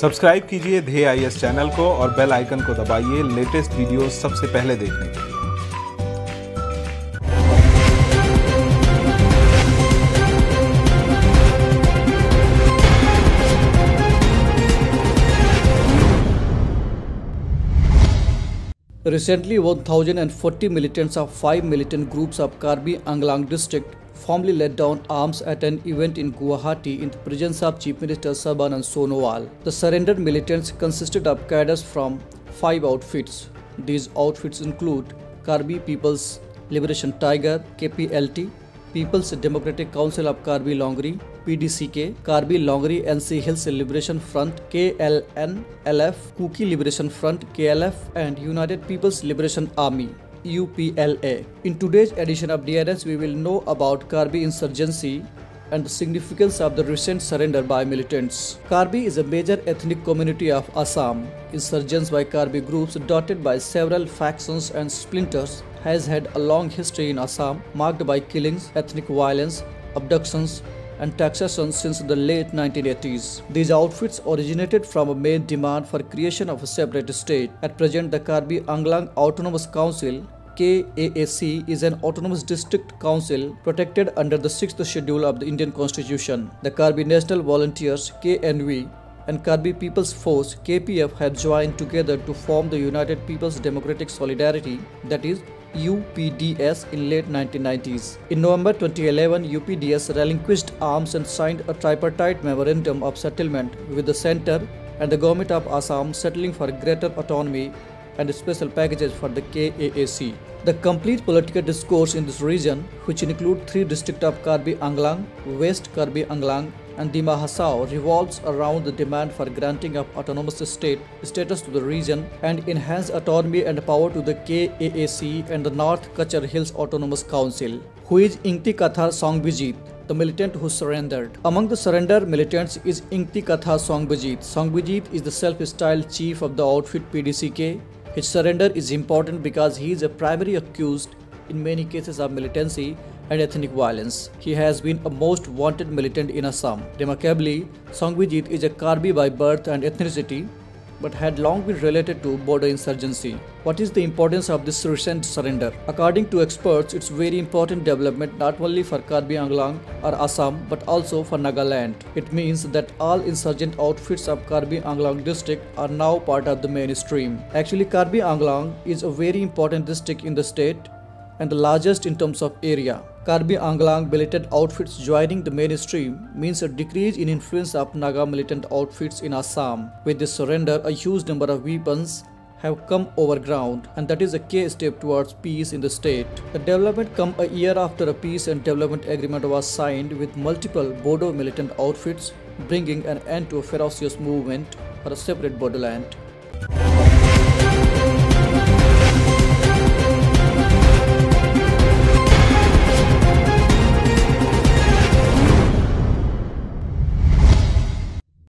Subscribe कीजिए धे I S channel को और बेल आइकन को दबाइए लेटेस्ट वीडियो सबसे पहले देखने के लिए Recently, 1,040 militants of five militant groups of Karbi Anglang district formally laid down arms at an event in Guwahati in the presence of Chief Minister Sarbanand Sonowal. The surrendered militants consisted of cadres from five outfits. These outfits include Karbi People's Liberation Tiger KPLT, People's Democratic Council of Karbi Longri, PDCK, Karbi Longri NC Hills Liberation Front KLNLF, Kuki Liberation Front KLF, and United People's Liberation Army. UPLA. In today's edition of DNS, we will know about Karbi insurgency and the significance of the recent surrender by militants. Karbi is a major ethnic community of Assam. Insurgents by Karbi groups dotted by several factions and splinters has had a long history in Assam marked by killings, ethnic violence, abductions, and taxation since the late 1980s. These outfits originated from a main demand for creation of a separate state. At present, the Karbi Anglong Autonomous Council KAAC is an autonomous district council protected under the 6th schedule of the Indian Constitution. The Karbi National Volunteers KNV and Karbi People's Force KPF have joined together to form the United People's Democratic Solidarity that is UPDS in late 1990s. In November 2011, UPDS relinquished arms and signed a tripartite memorandum of settlement with the center and the government of Assam settling for greater autonomy and special packages for the KAAC. The complete political discourse in this region, which include three districts of Karbi Anglong, West Karbi Anglong, and Dima Hasao revolves around the demand for granting of autonomous state status to the region and enhanced autonomy and power to the KAAC and the North Cachar Hills Autonomous Council. Who is Ingti Katha Songbijit? the militant who surrendered. Among the surrender militants is Ingti Katha Songbijit. Songbijit is the self-styled chief of the outfit PDCK his surrender is important because he is a primary accused in many cases of militancy and ethnic violence. He has been a most wanted militant in Assam. Remarkably, Songbijit is a Karbi by birth and ethnicity but had long been related to Bodo insurgency. What is the importance of this recent surrender? According to experts, it's a very important development not only for Karbi Anglong or Assam but also for Nagaland. It means that all insurgent outfits of Karbi Anglong district are now part of the mainstream. Actually, Karbi Anglong is a very important district in the state and the largest in terms of area. Karbi Anglong militant outfits joining the mainstream means a decrease in influence of Naga militant outfits in Assam. With this surrender, a huge number of weapons have come over ground and that is a key step towards peace in the state. The development come a year after a peace and development agreement was signed with multiple Bodo militant outfits bringing an end to a ferocious movement for a separate Bodoland.